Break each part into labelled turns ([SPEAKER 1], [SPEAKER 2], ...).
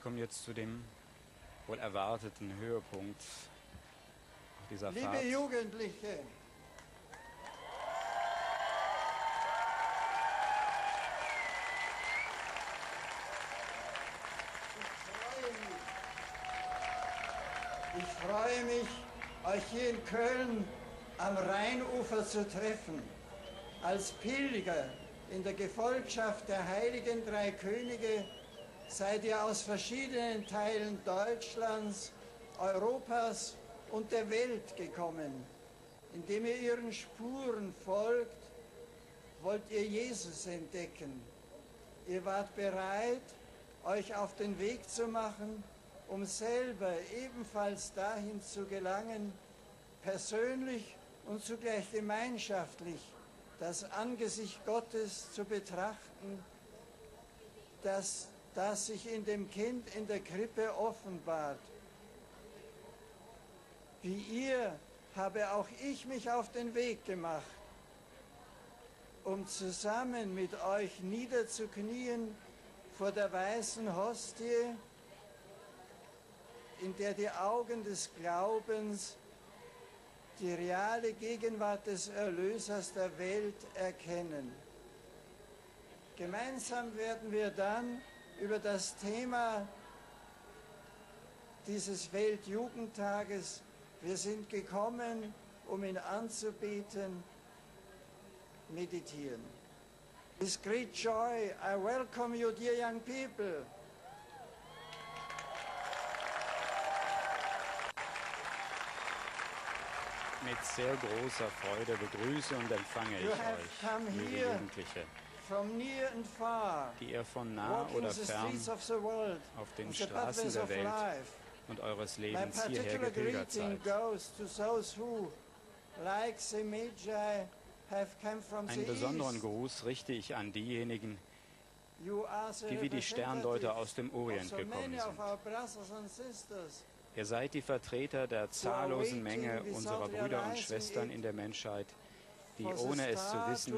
[SPEAKER 1] Wir kommen jetzt zu dem wohl erwarteten Höhepunkt dieser
[SPEAKER 2] Liebe
[SPEAKER 1] Fahrt.
[SPEAKER 2] Jugendliche, ich freue mich, euch hier in Köln am Rheinufer zu treffen, als Pilger in der Gefolgschaft der heiligen drei Könige seid ihr aus verschiedenen Teilen Deutschlands, Europas und der Welt gekommen. Indem ihr ihren Spuren folgt, wollt ihr Jesus entdecken. Ihr wart bereit, euch auf den Weg zu machen, um selber ebenfalls dahin zu gelangen, persönlich und zugleich gemeinschaftlich das Angesicht Gottes zu betrachten, das, das sich in dem Kind in der Krippe offenbart. Wie ihr habe auch ich mich auf den Weg gemacht, um zusammen mit euch niederzuknien vor der weißen Hostie, in der die Augen des Glaubens die reale Gegenwart des Erlösers der Welt erkennen. Gemeinsam werden wir dann über das Thema dieses Weltjugendtages, wir sind gekommen, um ihn anzubeten, meditieren. With great joy, I welcome you, dear young people.
[SPEAKER 1] Mit sehr großer Freude begrüße und empfange ich
[SPEAKER 2] You have
[SPEAKER 1] euch, liebe Jugendliche, die ihr von nah oder fern auf den Straßen der Welt und eures Lebens hierher gepilgert seid. Einen besonderen. Gruß richte ich an diejenigen, die wie die Sterndeuter aus dem Orient gekommen sind. Ihr seid die Vertreter der zahllosen Menge unserer Brüder und Schwestern in der Menschheit, die ohne es zu wissen,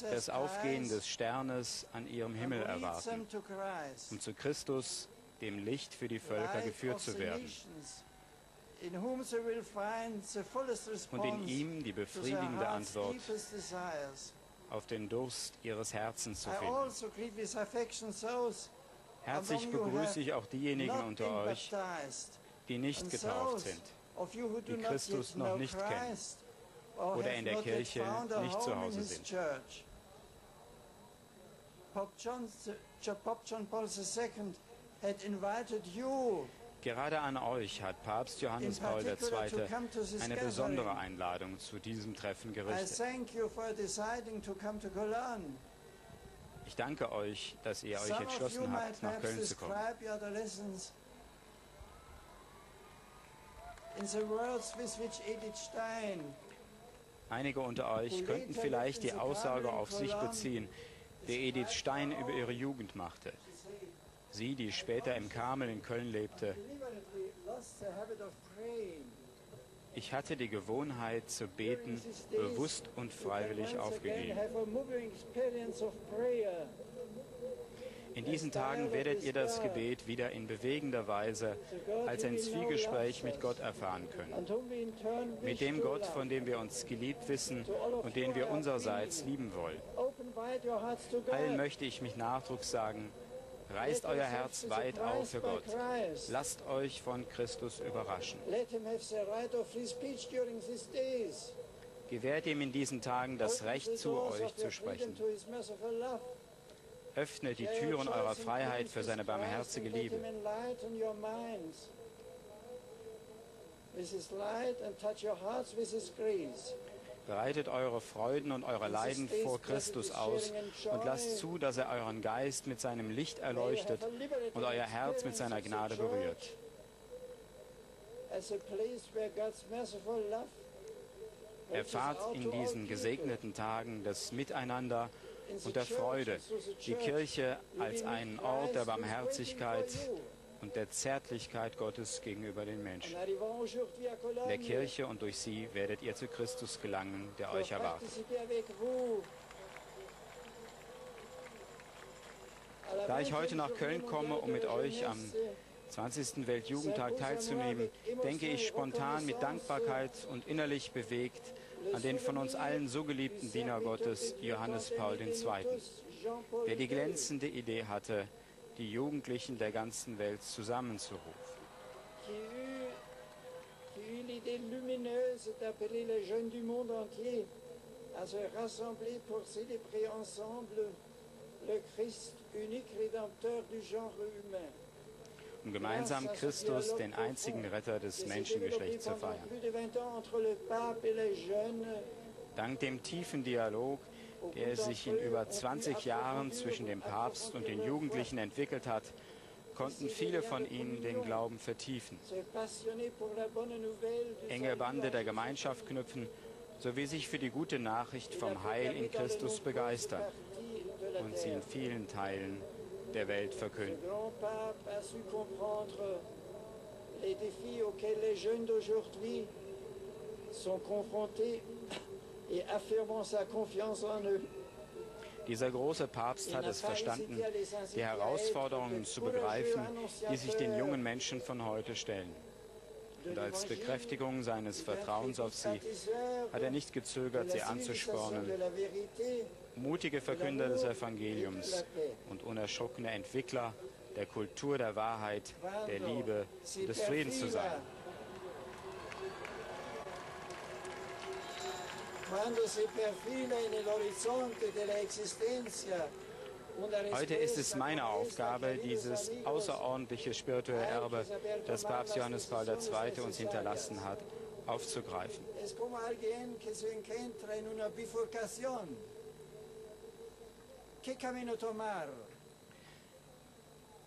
[SPEAKER 1] das Aufgehen des Sternes an ihrem Himmel erwarten, um zu Christus, dem Licht für die Völker, geführt zu werden. und in ihm die befriedigende Antwort auf den Durst ihres Herzens zu finden.
[SPEAKER 2] also
[SPEAKER 1] Herzlich begrüße ich auch diejenigen unter euch, die nicht getauft sind die Christus noch nicht kennen oder
[SPEAKER 2] have
[SPEAKER 1] in der Kirche nicht zu Hause sind. Gerade an euch hat Papst Johannes Paul II. eine besondere. Einladung zu diesem Treffen gerichtet. Ich danke euch, dass ihr euch entschlossen habt, nach Köln zu kommen.
[SPEAKER 2] in the words with which Edith Stein
[SPEAKER 1] Einige unter euch könnten vielleicht die Aussage auf sich beziehen, die Edith Stein über ihre Jugend machte. Sie, die später im Karmel in Köln lebte, ich hatte die Gewohnheit zu beten, bewusst und freiwillig aufgegeben. In diesen Tagen werdet ihr das Gebet wieder in bewegender Weise als ein Zwiegespräch mit Gott erfahren können. Mit dem Gott, von dem wir uns geliebt wissen und den wir unsererseits lieben wollen. Allen möchte ich mit Nachdruck sagen, reißt euer Herz weit auf für Gott. Lasst euch von Christus überraschen. Gewährt ihm in diesen Tagen das Recht zu, euch zu sprechen. Öffnet die Türen eurer Freiheit für seine barmherzige Liebe. Bereitet eure Freuden und eure Leiden vor Christus aus und lasst zu, dass er euren Geist mit seinem Licht erleuchtet und euer Herz mit seiner Gnade berührt. Erfahrt in diesen gesegneten Tagen das Miteinander und der Freude, die Kirche als einen Ort der Barmherzigkeit und der Zärtlichkeit Gottes gegenüber den
[SPEAKER 2] En
[SPEAKER 1] Menschen.
[SPEAKER 2] Cologne,
[SPEAKER 1] Der Kirche und durch sie werdet ihr zu Christus gelangen, der euch erwartet. Da ich heute nach Köln komme, um mit euch am 20. Weltjugendtag teilzunehmen, denke ich spontan mit Dankbarkeit und innerlich bewegt an den von uns allen so geliebten Diener Gottes, Johannes Paul II., der die glänzende Idee hatte, die Jugendlichen der ganzen Welt zusammenzurufen. le Christ unique rédempteur du genre humain um gemeinsam Christus, den einzigen Retter des Menschengeschlechts, zu feiern. Dank dem tiefen Dialog, der sich in über 20 Jahren zwischen dem Papst und den Jugendlichen entwickelt hat, konnten viele von ihnen den Glauben vertiefen, enge Bande der Gemeinschaft knüpfen, sowie sich für die gute Nachricht vom Heil in Christus begeistern und sie in vielen Teilen der Welt verkünden. Dieser große Papst hat es verstanden, die Herausforderungen zu begreifen, die sich den jungen Menschen von heute stellen. Und als Bekräftigung seines Vertrauens auf sie hat er nicht gezögert, sie anzuspornen, mutige Verkünder des Evangeliums und unerschrockene Entwickler der Kultur der Wahrheit, der Liebe und des Friedens zu sein. Heute ist es meine Aufgabe, dieses außerordentliche spirituelle Erbe, das Papst Johannes Paul II. uns hinterlassen hat, aufzugreifen.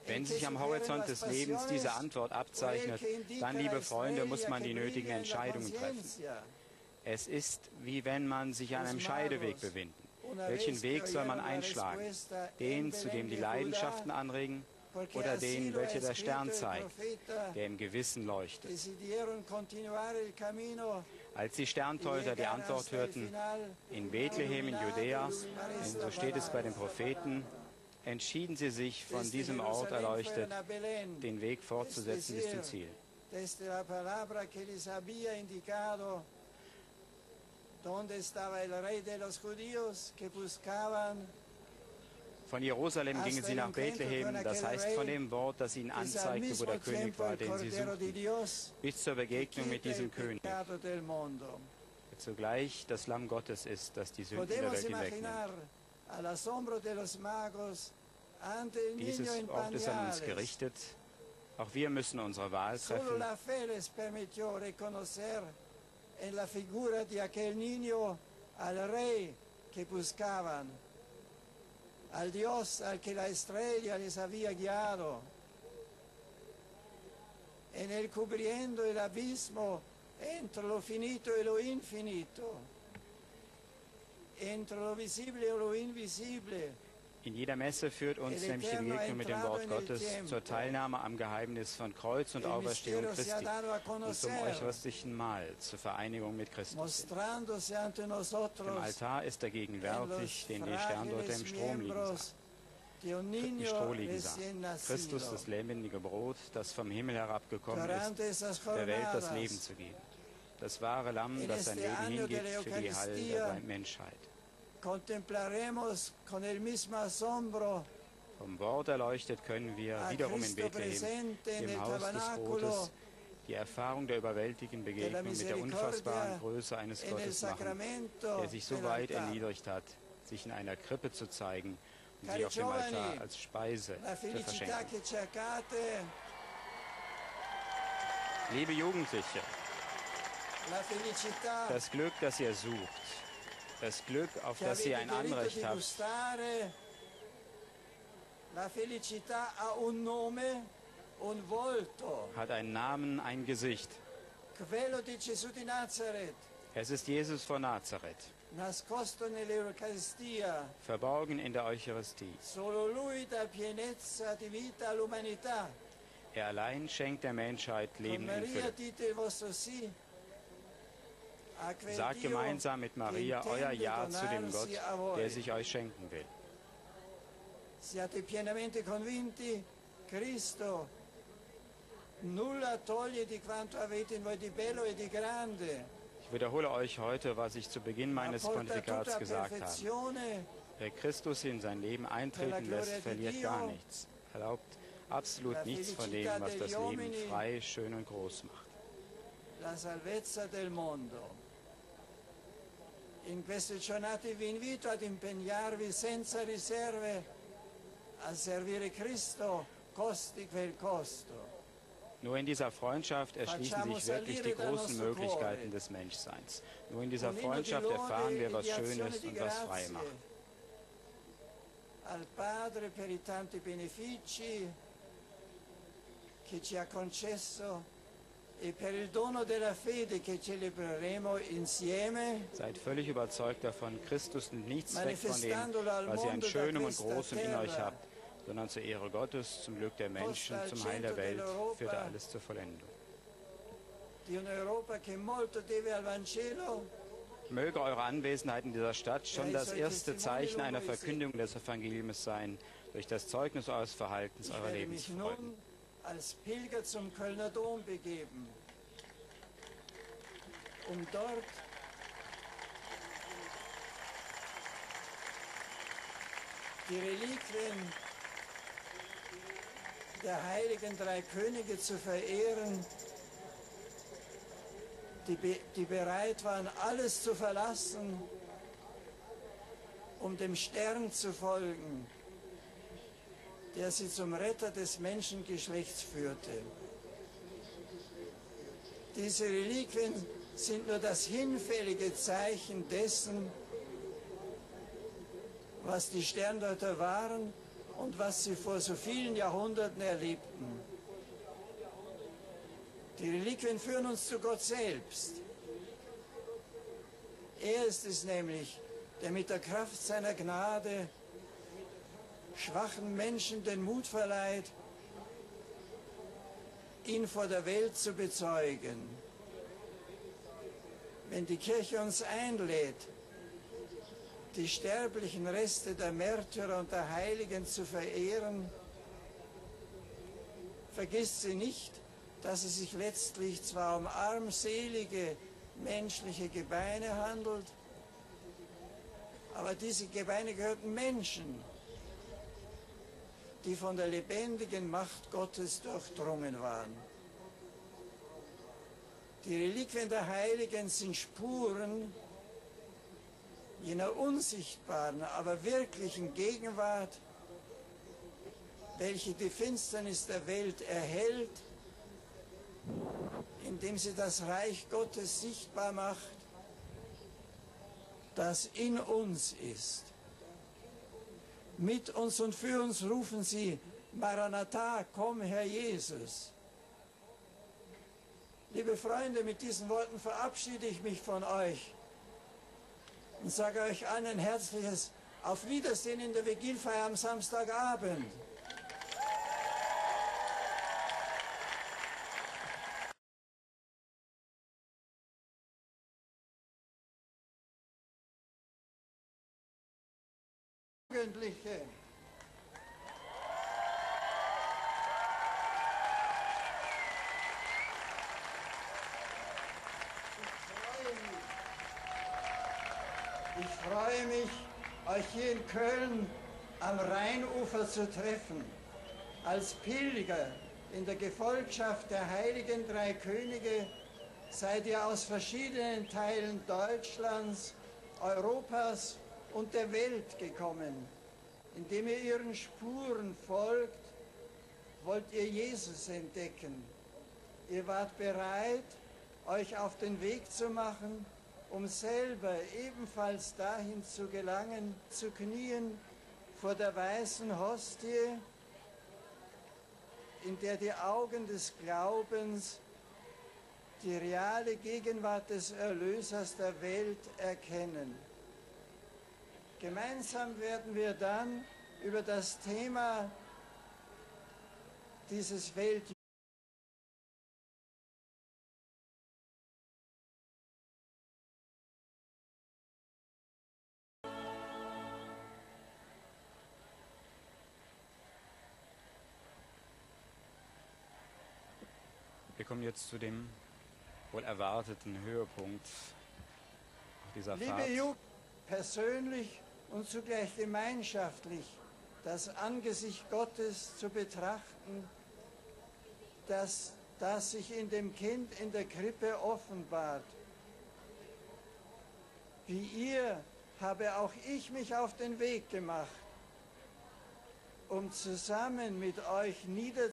[SPEAKER 1] Wenn sich am Horizont des Lebens diese Antwort abzeichnet, dann, liebe Freunde, muss man die nötigen Entscheidungen treffen. Es ist wie wenn man sich an einem Scheideweg befindet. Welchen Weg soll man einschlagen? Den, zu dem die Leidenschaften anregen, oder den, welcher der Stern zeigt, der im Gewissen leuchtet? Als die Sternteuter die Antwort hörten, in Bethlehem in Judäa, denn so steht es bei den Propheten, entschieden sie sich, von diesem Ort erleuchtet, den Weg fortzusetzen bis zum Ziel. Donde estaba el rey de los judíos que buscaban von Jerusalem gingen sie nach Bethlehem, das heißt von dem Wort, das ihnen anzeigte, wo der König war, den sie suchten, bis zur Begegnung mit diesem König, der zugleich das Lamm Gottes ist, das die Sünden der Welt hinwegnimmt. Dieses Wort ist an uns gerichtet. Auch wir müssen unsere Wahl treffen. en la figura de aquel niño al rey que buscaban al Dios al que la estrella les había guiado. En él cubriendo el abismo entre lo finito y lo infinito, entre lo visible y lo invisible. In jeder Messe führt uns nämlich die Begegnung mit dem Wort Gottes zur Teilnahme am Geheimnis von Kreuz und Auferstehung Christi und zum eucharistischen Mahl, zur Vereinigung mit Christus. Im Altar ist er gegenwärtig, den die Sterndeuter im Strom liegen sahen. Im Stroh liegen sahen. Christus, das lebendige Brot, das vom Himmel herabgekommen ist, der Welt das Leben zu geben. Das wahre Lamm, das sein Leben hingibt für die Heil der Menschheit vom Wort erleuchtet können wir wiederum in Bethlehem, dem Haus des Brotes, die Erfahrung der überwältigenden Begegnung mit der unfassbaren Größe eines Gottes machen, der sich so weit erniedrigt hat, sich in einer Krippe zu zeigen und sie auf dem Altar als Speise zu verschenken. Liebe Jugendliche, das Glück, das ihr sucht, das Glück, auf das ihr ein Anrecht habt. Hat einen Namen, ein Gesicht. Es ist Jesus von Nazareth. Verborgen in der Eucharistie. Er allein schenkt der Menschheit Leben in Fülle. Sagt gemeinsam mit Maria euer Ja zu dem Gott, der sich euch schenken will.
[SPEAKER 2] Siate pienamente convinti, Cristo nulla toglie di quanto avete in voi di bello e di grande.
[SPEAKER 1] Ich wiederhole euch heute, was ich zu Beginn meines Pontifikats gesagt habe. Wer Christus in sein Leben eintreten lässt, verliert gar nichts. Erlaubt absolut nichts von dem, was das Leben frei, schön und groß macht.
[SPEAKER 2] La salvezza del mondo. In queste giornate vi invito ad impegnarvi senza riserve a servire Cristo, costi quel costo.
[SPEAKER 1] Nur in dieser Freundschaft erschließen sich wirklich die großen Möglichkeiten des Menschseins. Nur in dieser Freundschaft erfahren wir, was schön ist und was frei macht.
[SPEAKER 2] Al Padre per i tanti benefici che ci ha concesso
[SPEAKER 1] Seid völlig überzeugt davon, Christus nimmt nichts weg von dem, was ihr an Schönem und Großem in euch habt sondern zur Ehre Gottes, zum Glück der Menschen, zum Heil der Welt, führt er alles zur Vollendung. Möge eure Anwesenheit in dieser Stadt schon das erste Zeichen einer Verkündigung des Evangeliums sein, durch das Zeugnis eures Verhaltens, eurer Lebensfreude.
[SPEAKER 2] Als Pilger zum Kölner Dom begeben, um dort die Reliquien der heiligen drei Könige zu verehren, die, die bereit waren, alles zu verlassen, um dem Stern zu folgen, der sie zum Retter des Menschengeschlechts führte. Diese Reliquien sind nur das hinfällige Zeichen dessen, was die Sterndeuter waren und was sie vor so vielen Jahrhunderten erlebten. Die Reliquien führen uns zu Gott selbst. Er ist es nämlich, der mit der Kraft seiner Gnade schwachen Menschen den Mut verleiht, ihn vor der Welt zu bezeugen. Wenn die Kirche uns einlädt, die sterblichen Reste der Märtyrer und der Heiligen zu verehren, vergisst sie nicht, dass es sich letztlich zwar um armselige menschliche Gebeine handelt, aber diese Gebeine gehörten Menschen, die von der lebendigen Macht Gottes durchdrungen waren. Die Reliquien der Heiligen sind Spuren, jener unsichtbaren, aber wirklichen Gegenwart, welche die Finsternis der Welt erhält, indem sie das Reich Gottes sichtbar macht, das in uns ist. Mit uns und für uns rufen sie, Maranatha, komm Herr Jesus. Liebe Freunde, mit diesen Worten verabschiede ich mich von euch und sage euch allen ein herzliches Auf Wiedersehen in der Vigilfeier am Samstagabend. Jugendliche. freue mich, euch hier in Köln am Rheinufer zu treffen, als Pilger in der Gefolgschaft der heiligen drei Könige seid ihr aus verschiedenen Teilen Deutschlands, Europas und der Welt gekommen. Indem ihr ihren Spuren folgt, wollt ihr Jesus entdecken. Ihr wart bereit, euch auf den Weg zu machen, um selber ebenfalls dahin zu gelangen, zu knien vor der weißen Hostie, in der die Augen des Glaubens die reale Gegenwart des Erlösers der Welt erkennen. Gemeinsam werden wir dann über das Thema dieses Welt Wir
[SPEAKER 1] kommen jetzt zu dem wohl erwarteten Höhepunkt dieser
[SPEAKER 2] Liebe
[SPEAKER 1] Fahrt.
[SPEAKER 2] Liebe Jugend, persönlich und zugleich gemeinschaftlich das Angesicht Gottes zu betrachten, das, das sich in dem Kind in der Krippe offenbart. Wie ihr habe auch ich mich auf den Weg gemacht, um zusammen mit euch nieder